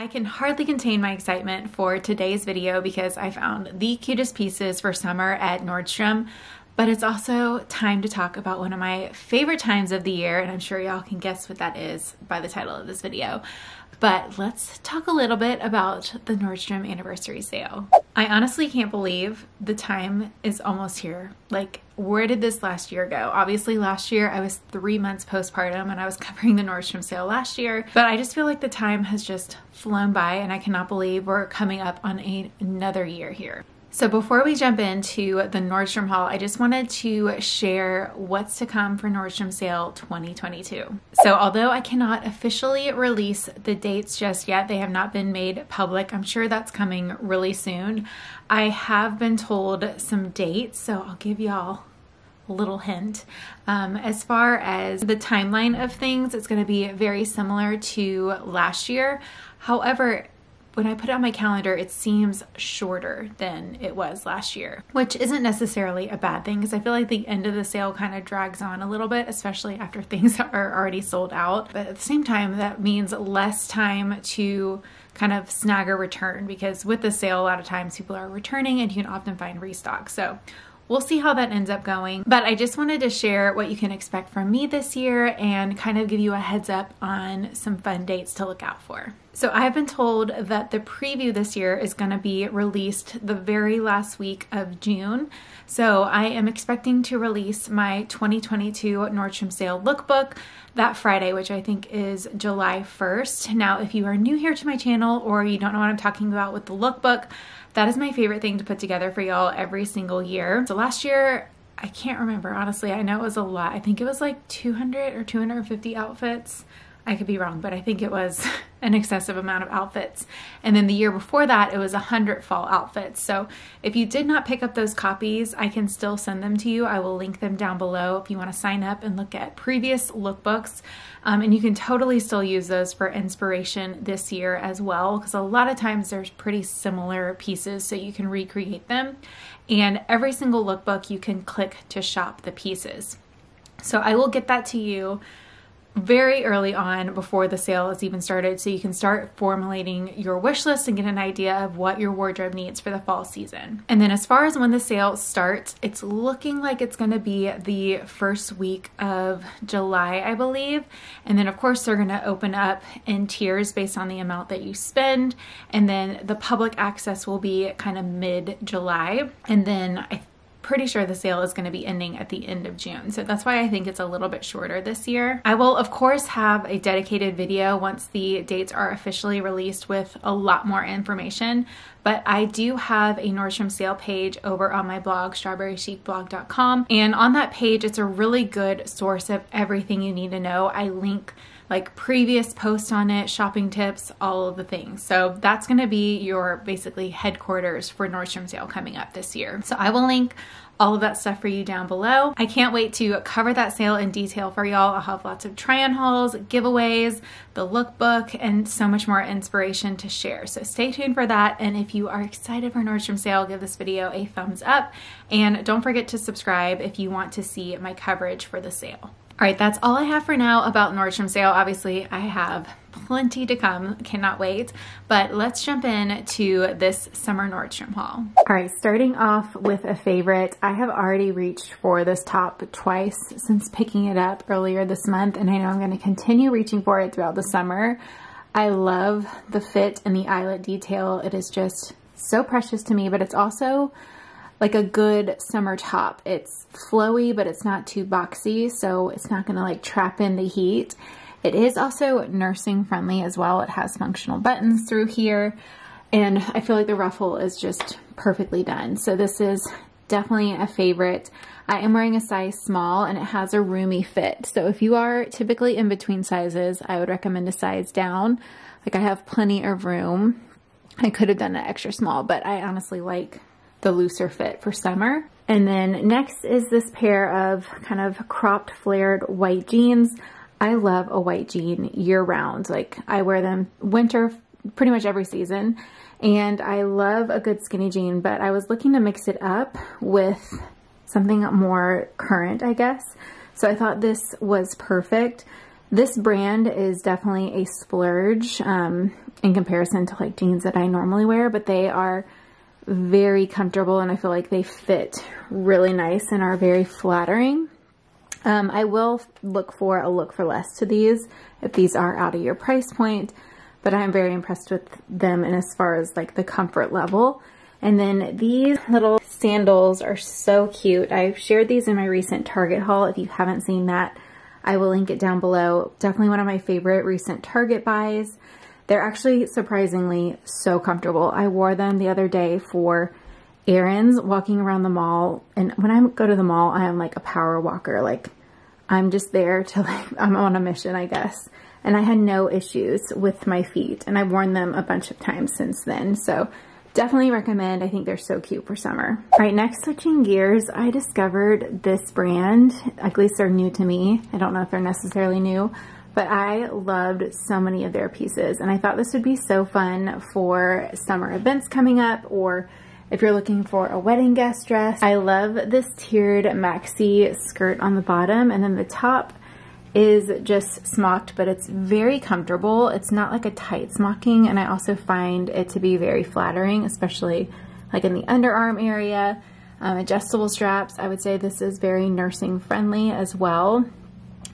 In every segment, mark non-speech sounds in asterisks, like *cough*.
I can hardly contain my excitement for today's video because I found the cutest pieces for summer at Nordstrom, but it's also time to talk about one of my favorite times of the year, and I'm sure y'all can guess what that is by the title of this video. But let's talk a little bit about the Nordstrom anniversary sale. I honestly can't believe the time is almost here. Like, where did this last year go? Obviously, last year I was three months postpartum and I was *laughs* covering the Nordstrom sale last year, but I just feel like the time has just flown by and I cannot believe we're coming up on a, another year here. So before we jump into the Nordstrom haul, I just wanted to share what's to come for Nordstrom sale 2022. So although I cannot officially release the dates just yet, they have not been made public. I'm sure that's coming really soon. I have been told some dates, so I'll give y'all a little hint. Um, as far as the timeline of things, it's going to be very similar to last year. However, when I put it on my calendar, it seems shorter than it was last year, which isn't necessarily a bad thing because I feel like the end of the sale kind of drags on a little bit, especially after *laughs* things are already sold out. But at the same time, that means less time to kind of snag a return because with the sale, a lot of times people are returning and you can often find restock. So We'll see how that ends up going. But I just wanted to share what you can expect from me this year and kind of give you a heads up on some fun dates to look out for. So I have been told that the preview this year is going to be released the very last week of June. So I am expecting to release my 2022 Nordstrom sale lookbook that Friday, which I think is July 1st. Now, if you are new here to my channel or you don't know what I'm talking about with the lookbook, that is my favorite thing to put together for y'all every single year. So last year, I can't remember honestly. I know it was a lot. I think it was like 200 or 250 outfits. I could be wrong, but I think it was *laughs* an excessive amount of outfits. And then the year before that, it was 100 fall outfits. So if you did not pick up those copies, I can still send them to you. I will link them down below if you want to sign up and look at previous lookbooks. Um, and you can totally still use those for inspiration this year as well, because a lot of times there's pretty similar pieces, so you can recreate them. And every single lookbook, you can click to shop the pieces. So I will get that to you very early on before the sale has even started so you can start formulating your wish list and get an idea of what your wardrobe needs for the fall season. And then as far as when the sale starts, it's looking like it's going to be the first week of July, I believe. And then of course they're going to open up in tiers based on the amount that you spend and then the public access will be kind of mid-July. And then I pretty sure the sale is going to be ending at the end of June. So that's why I think it's a little bit shorter this year. I will of course have a dedicated video once the dates are officially released with a lot more information. But I do have a Nordstrom sale page over on my blog, strawberrychicblog.com. And on that page, it's a really good source of everything you need to know. I link like previous posts on it, shopping tips, all of the things. So that's going to be your basically headquarters for Nordstrom sale coming up this year. So I will link all of that stuff for you down below. I can't wait to cover that sale in detail for y'all. I'll have lots of try-on hauls, giveaways, the lookbook, and so much more inspiration to share. So stay tuned for that. And if you are excited for Nordstrom sale, give this video a thumbs up. And don't forget to subscribe if you want to see my coverage for the sale. All right, that's all I have for now about Nordstrom sale. Obviously, I have plenty to come, cannot wait. But let's jump in to this summer Nordstrom haul. All right, starting off with a favorite. I have already reached for this top twice since picking it up earlier this month, and I know I'm gonna continue reaching for it throughout the summer. I love the fit and the eyelet detail. It is just so precious to me, but it's also like a good summer top. It's flowy, but it's not too boxy, so it's not gonna like trap in the heat. It is also nursing friendly as well. It has functional buttons through here, and I feel like the ruffle is just perfectly done. So this is definitely a favorite. I am wearing a size small and it has a roomy fit. So if you are typically in between sizes, I would recommend a size down. Like I have plenty of room. I could have done an extra small, but I honestly like the looser fit for summer. And then next is this pair of kind of cropped flared white jeans. I love a white jean year round. Like I wear them winter pretty much every season. And I love a good skinny jean, but I was looking to mix it up with something more current, I guess. So I thought this was perfect. This brand is definitely a splurge um, in comparison to like jeans that I normally wear, but they are very comfortable and I feel like they fit really nice and are very flattering. Um, I will look for a look for less to these if these are out of your price point, but I'm very impressed with them and as far as like the comfort level. And then these little sandals are so cute. I've shared these in my recent Target haul. If you haven't seen that, I will link it down below. Definitely one of my favorite recent Target buys. They're actually surprisingly so comfortable. I wore them the other day for errands walking around the mall. And when I go to the mall, I am like a power walker. Like I'm just there to *laughs* like, I'm on a mission, I guess. And I had no issues with my feet and I've worn them a bunch of times since then. So definitely recommend. I think they're so cute for summer. All right, next switching gears, I discovered this brand. At least they're new to me. I don't know if they're necessarily new, but I loved so many of their pieces. And I thought this would be so fun for summer events coming up or if you're looking for a wedding guest dress. I love this tiered maxi skirt on the bottom and then the top is just smocked, but it's very comfortable. It's not like a tight smocking, and I also find it to be very flattering, especially like in the underarm area. Um, adjustable straps, I would say this is very nursing friendly as well.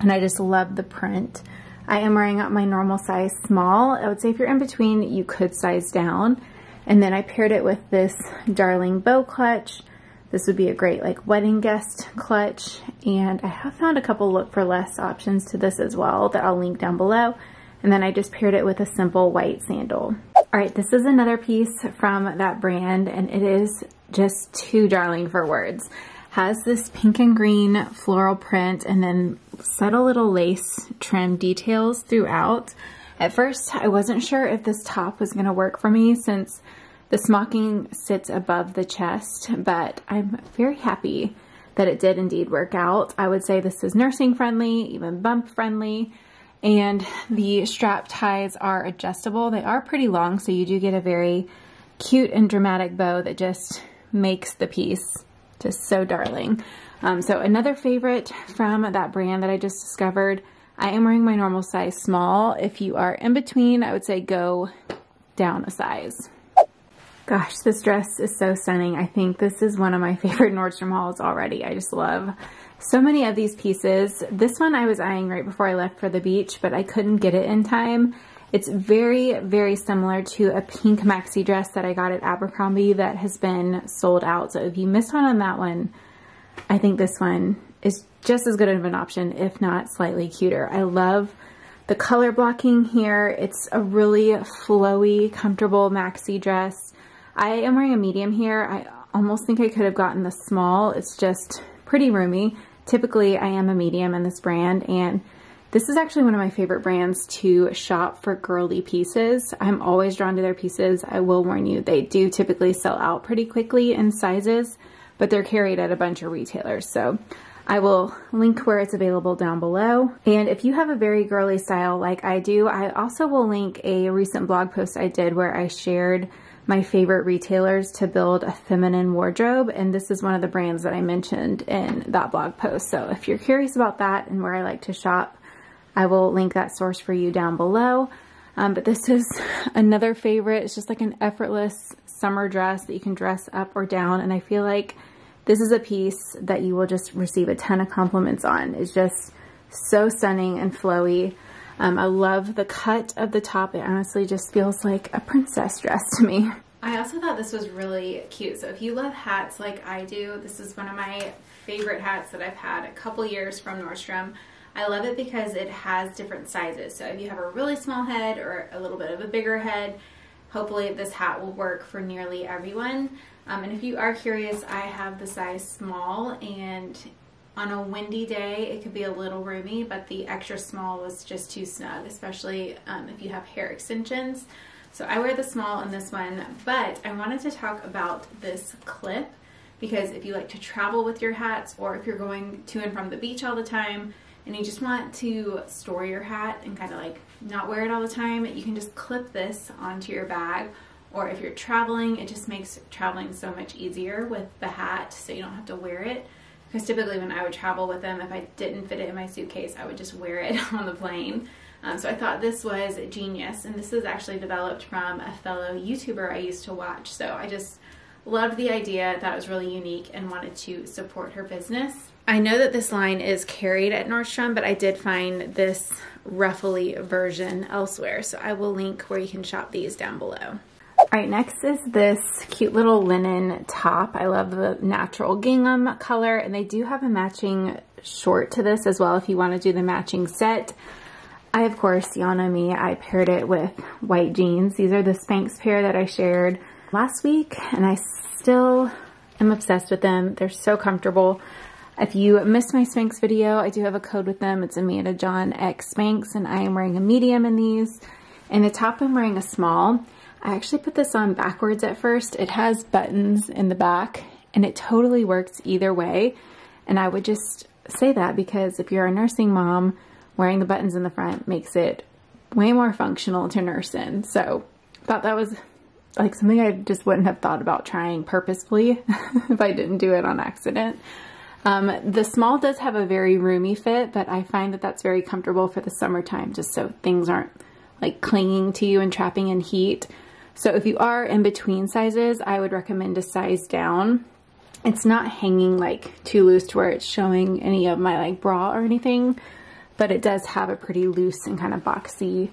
And I just love the print. I am wearing my normal size small. I would say if you're in between, you could size down. And then I paired it with this Darling Bow Clutch. This would be a great like wedding guest clutch. And I have found a couple look for less options to this as well that I'll link down below. And then I just paired it with a simple white sandal. All right, this is another piece from that brand and it is just too darling for words. Has this pink and green floral print and then subtle little lace trim details throughout. At first, I wasn't sure if this top was gonna work for me since the smocking sits above the chest, but I'm very happy that it did indeed work out. I would say this is nursing friendly, even bump friendly, and the strap ties are adjustable. They are pretty long, so you do get a very cute and dramatic bow that just makes the piece just so darling. Um, so another favorite from that brand that I just discovered, I am wearing my normal size small. If you are in between, I would say go down a size. Gosh, this dress is so stunning. I think this is one of my *laughs* favorite Nordstrom hauls already. I just love so many of these pieces. This one I was eyeing right before I left for the beach, but I couldn't get it in time. It's very, very similar to a pink maxi dress that I got at Abercrombie that has been sold out. So if you missed out on that one, I think this one is just as good of an option, if not slightly cuter. I love the color blocking here. It's a really flowy, comfortable maxi dress. I am wearing a medium here. I almost think I could have gotten the small. It's just pretty roomy. Typically, I am a medium in this brand, and this is actually one of my favorite brands to shop for girly pieces. I'm always drawn to their pieces. I will warn you, they do typically sell out pretty quickly in sizes, but they're carried at a bunch of retailers. So I will link where it's available down below. And if you have a very girly style like I do, I also will link a recent blog post I did where I shared my favorite retailers to build a feminine wardrobe. And this is one of the brands that I mentioned in that blog post. So if you're curious about that and where I like to shop, I will link that source for you down below. Um, but this *laughs* is another favorite. It's just like an effortless summer dress that you can dress up or down. And I feel like this is a piece that you will just receive a ton of compliments on. It's just so stunning and flowy. Um, I love the cut of the top. It honestly just feels like a princess dress to me. *laughs* I also thought this was really cute. So if you love hats like I do, this is one of my favorite hats that I've had a couple years from Nordstrom. I love it because it has different sizes. So if you have a really small head or a little bit of a bigger head, hopefully this hat will work for nearly everyone. Um, and if you are curious, I have the size small and on a windy day, it could be a little roomy, but the extra small was just too snug, especially um, if you have hair extensions. So I wear the small in this one, but I wanted to talk about this clip because if you like to travel with your hats or if you're going to and from the beach all the time and you just want to store your hat and kind of like not wear it all the time, you can just clip this onto your bag or if you're traveling, it just makes traveling so much easier with the hat so you don't have to wear it because typically when I would travel with them, if I didn't fit it in my suitcase, I would just wear it *laughs* on the plane. Um, so I thought this was genius, and this is actually developed from a fellow YouTuber I used to watch. So I just loved the idea, it was really unique, and wanted to support her business. I know that this line is carried at Nordstrom, but I did find this ruffly version elsewhere. So I will link where you can shop these down below. All right, next is this cute little linen top. I love the natural gingham color, and they do have a matching short to this as well if you want to do the matching set. I, of course, y'all know me, I paired it with white jeans. These are the Spanx pair that I shared last week, and I still am obsessed with them. They're so comfortable. If you missed my Spanx video, I do have a code with them. It's Amanda John X Spanx, and I am wearing a medium in these. And the top, I'm wearing a small. I actually put this on backwards at first. It has buttons in the back, and it totally works either way. And I would just say that because if you're a nursing mom, wearing the buttons in the front makes it way more functional to nurse in. So thought that was like something I just wouldn't have thought about trying purposefully *laughs* if I didn't do it on accident. Um, the small does have a very roomy fit, but I find that that's very comfortable for the summertime, just so things aren't like clinging to you and trapping in heat. So if you are in between sizes, I would recommend a size down. It's not hanging like too loose to where it's showing any of my like bra or anything, but it does have a pretty loose and kind of boxy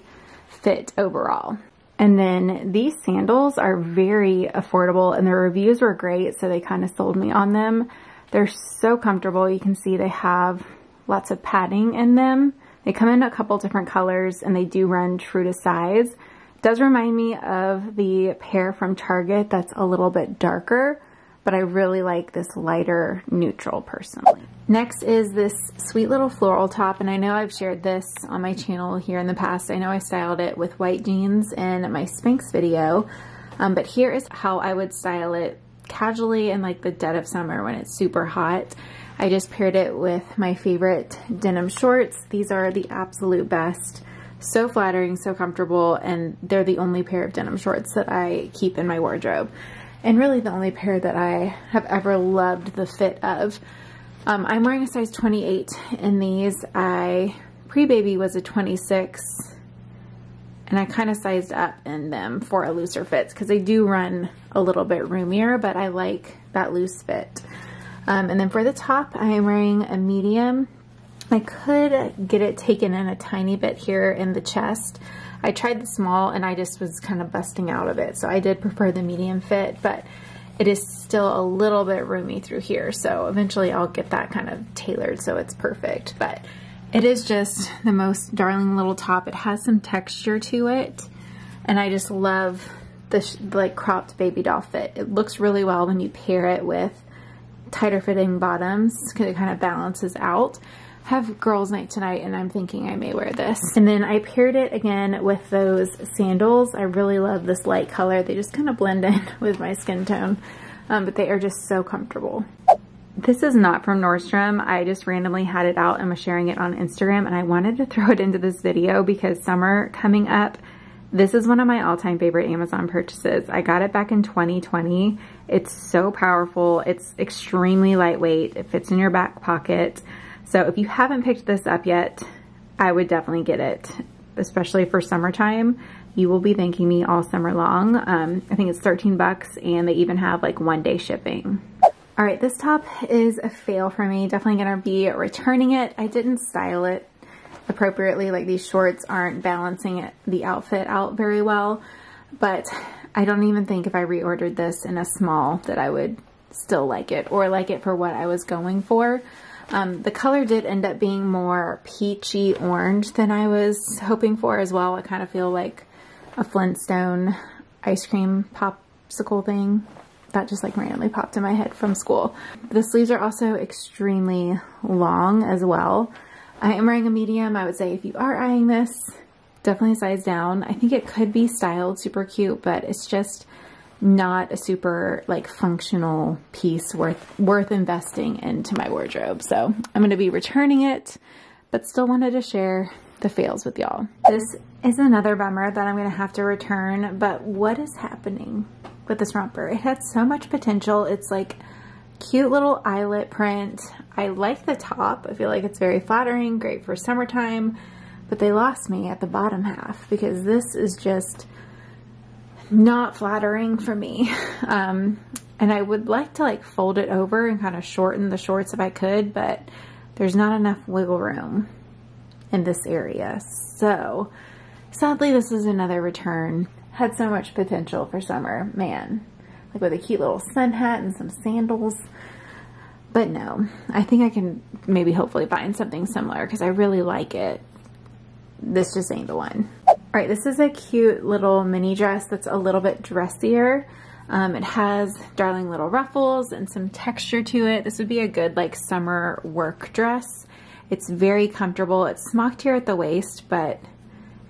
fit overall. And then these sandals are very affordable and their reviews were great, so they kind of sold me on them. They're so comfortable. You can see they have lots of padding in them. They come in a couple different colors and they do run true to size. It does remind me of the pair from Target that's a little bit darker, but I really like this lighter neutral personally. Next is this sweet little floral top, and I know I've shared this on my channel here in the past. I know I styled it with white jeans in my Spanx video, um, but here is how I would style it casually in like the dead of summer when it's super hot. I just paired it with my favorite denim shorts. These are the absolute best. So flattering, so comfortable, and they're the only pair of denim shorts that I keep in my wardrobe. And really the only pair that I have ever loved the fit of. Um, I'm wearing a size 28 in these. I pre-baby was a 26 and I kind of sized up in them for a looser fit because they do run a little bit roomier, but I like that loose fit. Um, and then for the top, I am wearing a medium. I could get it taken in a tiny bit here in the chest. I tried the small and I just was kind of busting out of it. So I did prefer the medium fit, but it is still a little bit roomy through here. So eventually I'll get that kind of tailored so it's perfect. But it is just the most darling little top. It has some texture to it. And I just love the like cropped baby doll fit. It looks really well when you pair it with tighter fitting bottoms because it kind of balances out. I have girls night tonight and I'm thinking I may wear this. And then I paired it again with those sandals. I really love this light color. They just kind of blend in *laughs* with my skin tone, um, but they are just so comfortable. This is not from Nordstrom. I just randomly had it out and was sharing it on Instagram and I wanted to *laughs* throw it into this video because summer coming up, this is one of my all-time favorite Amazon purchases. I got it back in 2020. It's so powerful. It's extremely lightweight. It fits in your back pocket. So if you haven't picked this up yet, I would definitely get it, especially for summertime. You will be thanking me all summer long. Um, I think it's 13 bucks and they even have like one day shipping. All right, this top is a fail for me. Definitely gonna be returning it. I didn't style it appropriately. Like these shorts aren't balancing it, the outfit out very well. But I don't even think if I reordered this in a small that I would still like it or like it for what I was going for. Um, the color did end up being more peachy orange than I was hoping for as well. I kind of feel like a Flintstone ice cream popsicle thing that just like randomly popped in my head from school. The sleeves are also extremely long as well. I am wearing a medium. I would say if you are eyeing this, definitely size down. I think it could be styled super cute, but it's just not a super like functional piece worth worth investing into my wardrobe. So I'm going to be returning it, but still wanted to share the fails with y'all. This is another bummer that I'm going to have to return, but what is happening? With this romper. It had so much potential. It's like cute little eyelet print. I like the top. I feel like it's very flattering, great for summertime, but they lost me at the bottom half because this is just not flattering for me. *laughs* Um, and I would like to like fold it over and kind of shorten the shorts if I could, but there's not enough wiggle room in this area. So sadly, this is another return. Had so much potential for summer, man. Like with a cute little sun hat and some sandals. But no, I think I can maybe hopefully find something similar because I really like it. This just ain't the one. All right, this is a cute little mini dress that's a little bit dressier. Um, it has darling little ruffles and some texture to it. This would be a good like summer work dress. It's very comfortable. It's smocked here at the waist, but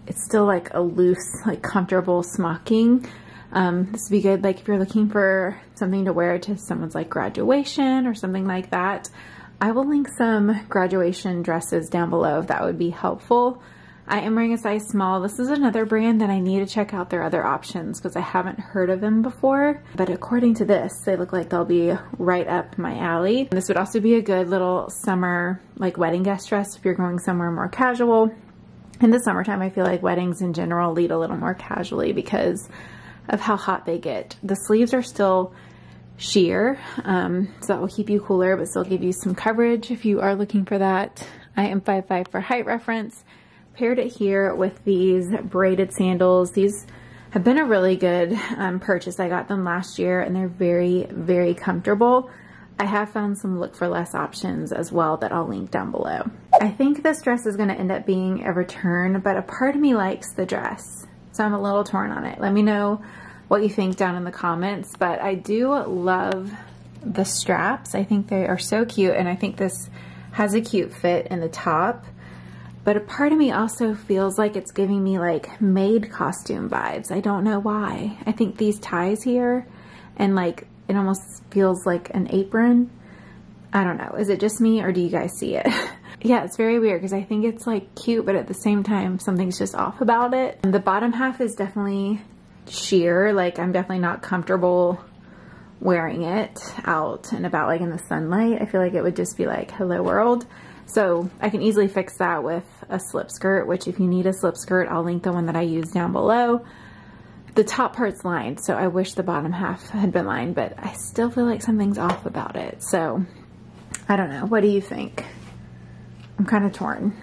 it's still like a loose, like comfortable smocking. Um, this would be good like if you're looking for something to wear to someone's like graduation or something like that. I will link some graduation dresses down below if that would be helpful. I am wearing a size small. This is another brand that I need to check out their other options because I haven't heard of them before. But according to this, they look like they'll be right up my alley. And this would also be a good little summer like wedding guest dress if you're going somewhere more casual. In the summertime, I feel like weddings in general lead a little more casually because of how hot they get. The sleeves are still sheer, um, so that will keep you cooler, but still give you some coverage if you are looking for that. I am 5'5 for height reference paired it here with these braided sandals. These have been a really good um, purchase. I got them last year and they're very, very comfortable. I have found some look for less options as well that I'll link down below. I think this dress is gonna end up being a return, but a part of me likes the dress. So I'm a little torn on it. Let me know what you think down in the comments, but I do love the straps. I think they are so cute and I think this has a cute fit in the top. But a part of me also feels like it's giving me like maid costume vibes. I don't know why. I think these ties here and like it almost feels like an apron. I don't know. Is it just me or do you guys see it? *laughs* yeah, it's very weird because I think it's like cute, but at the same time, something's just off about it. And the bottom half is definitely sheer. Like I'm definitely not comfortable wearing it out and about like in the sunlight. I feel like it would just be like, hello world. So I can easily fix that with a slip skirt, which if you need a slip skirt, I'll link the one that I use down below. The top part's lined, so I wish the bottom half had been lined, but I still feel like something's off about it. So I don't know. What do you think? I'm kind of torn.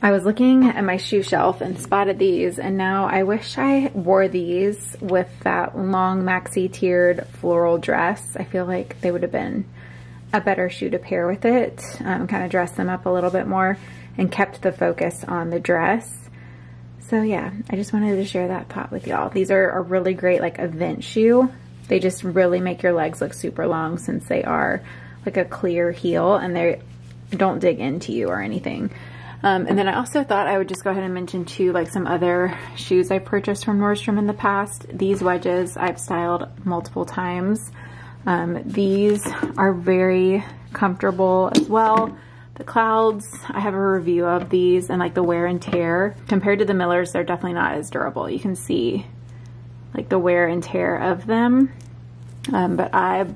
I was looking at my shoe shelf and spotted these and now I wish I wore these with that long maxi tiered floral dress. I feel like they would have been a better shoe to pair with it, um, kind of dress them up a little bit more and kept the focus on the dress. So yeah, I just wanted to share that pot with y'all. These are a really great like event shoe. They just really make your legs look super long since they are like a clear heel and they don't dig into you or anything. Um, and then I also thought I would just go ahead and mention too like some other shoes I purchased from Nordstrom in the past. These wedges I've styled multiple times. Um, these are very comfortable as well. The clouds, I have a review of these and like the wear and tear. Compared to the Millers, they're definitely not as durable. You can see like the wear and tear of them. Um, but I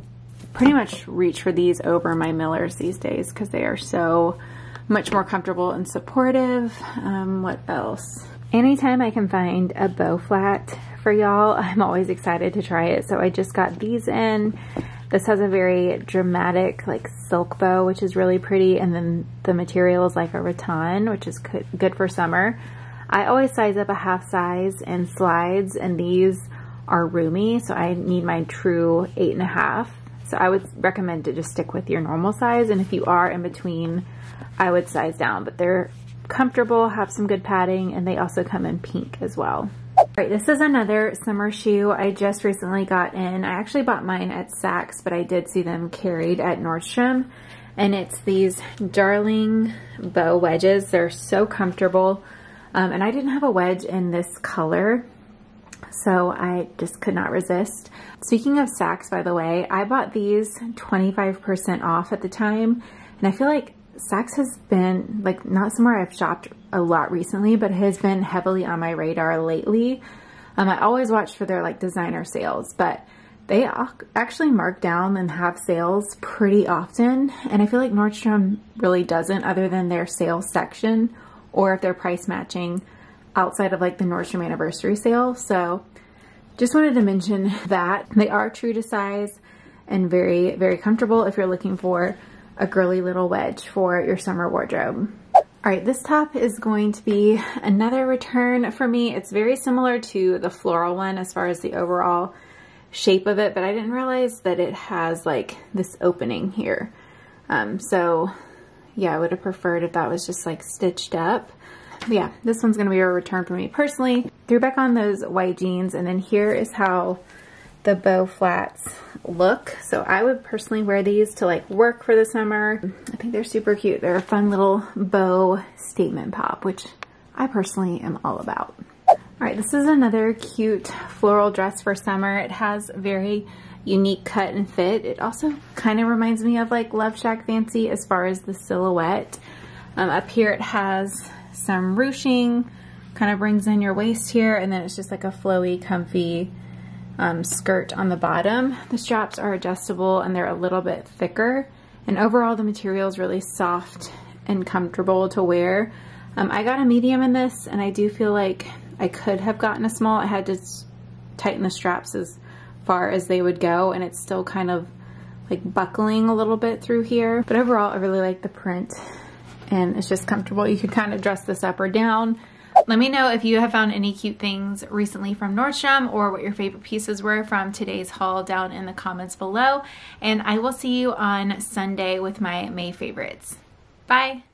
pretty much reach for these over my Millers these days because they are so much more comfortable and supportive. Um, what else? Anytime I can find a bow flat for y'all. I'm always excited to try it. So I just got these in. This has a very dramatic like silk bow, which is really pretty. And then the material is like a rattan, which is good for summer. I always size up a half size in slides and these are roomy. So I need my true eight and a half. So I would recommend to just stick with your normal size. And if you are in between, I would size down, but they're comfortable, have some good padding, and they also come in pink as well. Right, this is another summer shoe I just recently got in. I actually bought mine at Saks, but I did see them carried at Nordstrom. And it's these Darling bow wedges. They're so comfortable. Um, and I didn't have a wedge in this color, so I just could not resist. Speaking of Saks, by the way, I bought these 25% off at the time. And I feel like Saks has been like not somewhere I've shopped a lot recently, but has been heavily on my radar lately. Um, I always watch for their like designer sales, but they actually mark down and have sales pretty often. And I feel like Nordstrom really doesn't other than their sales section or if they're price matching outside of like the Nordstrom anniversary sale. So just wanted to mention *laughs* that they are true to size and very, very comfortable if you're looking for a girly little wedge for your summer wardrobe. All right, this top is going to be another return for me. It's very similar to the floral one as far as the overall shape of it, but I didn't realize that it has like this opening here. Um, so yeah, I would have preferred if that was just like stitched up. But yeah, this one's gonna be a return for me personally. Threw back on those white jeans and then here is how the bow flats look. So I would personally wear these to like work for the summer. I think they're super cute. They're a fun little bow statement pop, which I personally am all about. All right, this is another cute floral dress for summer. It has very unique cut and fit. It also kind of reminds me of like Love Shack Fancy as far as the silhouette. Um, up here it has some ruching, kind of brings in your waist here, and then it's just like a flowy, comfy um, skirt on the bottom. The straps are adjustable and they're a little bit thicker. And overall the material is really soft and comfortable to wear. Um, I got a medium in this and I do feel like I could have gotten a small. I had to tighten the straps as far as they would go and it's still kind of like buckling a little bit through here. But overall, I really like the print and it's just comfortable. You can kind of dress this up or down. Let me know if you have found any cute things recently from Nordstrom or what your favorite pieces were from today's haul down in the comments below. And I will see you on Sunday with my May favorites. Bye!